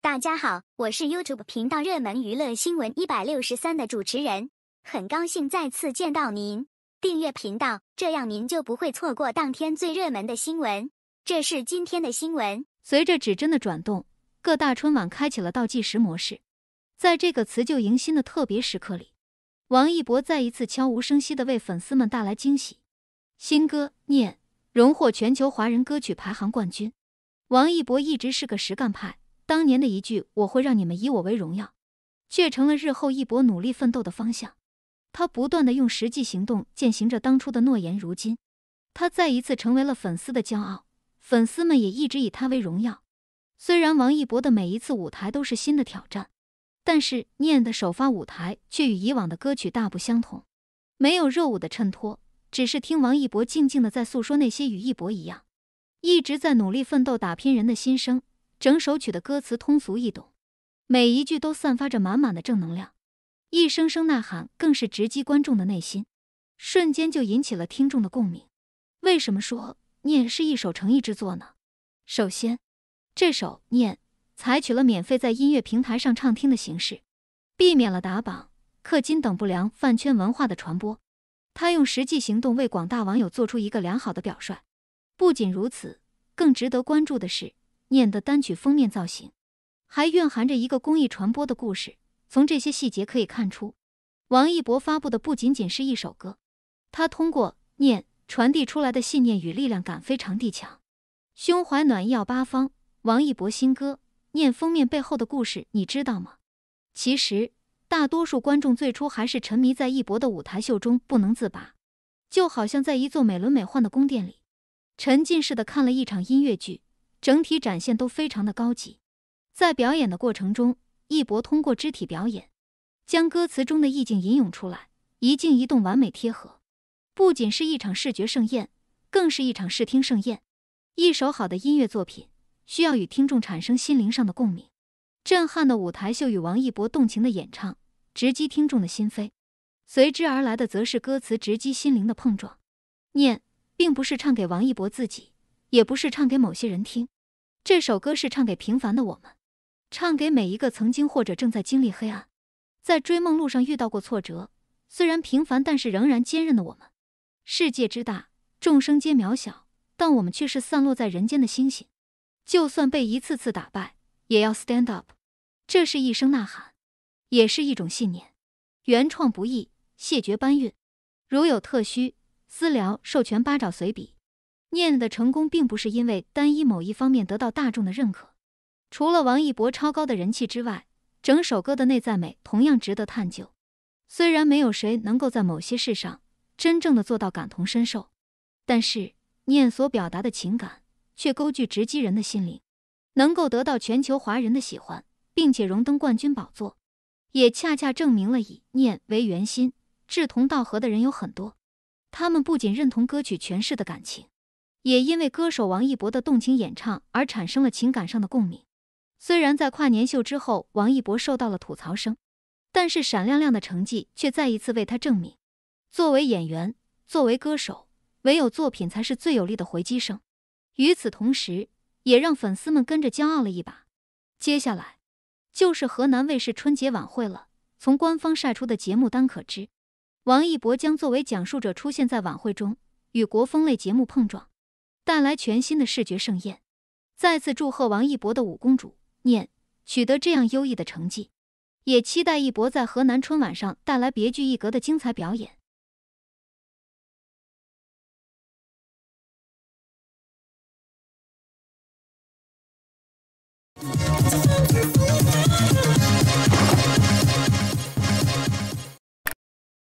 大家好，我是 YouTube 频道热门娱乐新闻一百六十三的主持人，很高兴再次见到您。订阅频道，这样您就不会错过当天最热门的新闻。这是今天的新闻。随着指针的转动，各大春晚开启了倒计时模式。在这个辞旧迎新的特别时刻里，王一博再一次悄无声息地为粉丝们带来惊喜。新歌《念》荣获全球华人歌曲排行冠军。王一博一直是个实干派。当年的一句“我会让你们以我为荣耀”，却成了日后一博努力奋斗的方向。他不断的用实际行动践行着当初的诺言。如今，他再一次成为了粉丝的骄傲，粉丝们也一直以他为荣耀。虽然王一博的每一次舞台都是新的挑战，但是念的首发舞台却与以往的歌曲大不相同，没有热舞的衬托，只是听王一博静静的在诉说那些与一博一样，一直在努力奋斗打拼人的心声。整首曲的歌词通俗易懂，每一句都散发着满满的正能量，一声声呐喊更是直击观众的内心，瞬间就引起了听众的共鸣。为什么说《念》是一首诚意之作呢？首先，这首《念》采取了免费在音乐平台上畅听的形式，避免了打榜、氪金等不良饭圈文化的传播。他用实际行动为广大网友做出一个良好的表率。不仅如此，更值得关注的是。念的单曲封面造型，还蕴含着一个公益传播的故事。从这些细节可以看出，王一博发布的不仅仅是一首歌，他通过念传递出来的信念与力量感非常地强，胸怀暖意耀八方。王一博新歌念封面背后的故事，你知道吗？其实，大多数观众最初还是沉迷在一博的舞台秀中不能自拔，就好像在一座美轮美奂的宫殿里，沉浸式的看了一场音乐剧。整体展现都非常的高级，在表演的过程中，一博通过肢体表演，将歌词中的意境吟咏出来，一静一动完美贴合，不仅是一场视觉盛宴，更是一场视听盛宴。一首好的音乐作品需要与听众产生心灵上的共鸣，震撼的舞台秀与王一博动情的演唱，直击听众的心扉，随之而来的则是歌词直击心灵的碰撞。念并不是唱给王一博自己。也不是唱给某些人听，这首歌是唱给平凡的我们，唱给每一个曾经或者正在经历黑暗，在追梦路上遇到过挫折，虽然平凡，但是仍然坚韧的我们。世界之大，众生皆渺小，但我们却是散落在人间的星星。就算被一次次打败，也要 stand up。这是一声呐喊，也是一种信念。原创不易，谢绝搬运。如有特需，私聊授权，八爪随笔。念的成功并不是因为单一某一方面得到大众的认可，除了王一博超高的人气之外，整首歌的内在美同样值得探究。虽然没有谁能够在某些事上真正的做到感同身受，但是念所表达的情感却勾据直击人的心灵，能够得到全球华人的喜欢，并且荣登冠军宝座，也恰恰证明了以念为圆心、志同道合的人有很多。他们不仅认同歌曲诠释的感情。也因为歌手王一博的动情演唱而产生了情感上的共鸣。虽然在跨年秀之后，王一博受到了吐槽声，但是闪亮亮的成绩却再一次为他证明：作为演员，作为歌手，唯有作品才是最有力的回击声。与此同时，也让粉丝们跟着骄傲了一把。接下来就是河南卫视春节晚会了。从官方晒出的节目单可知，王一博将作为讲述者出现在晚会中，与国风类节目碰撞。带来全新的视觉盛宴，再次祝贺王一博的五公主念取得这样优异的成绩，也期待一博在河南春晚上带来别具一格的精彩表演。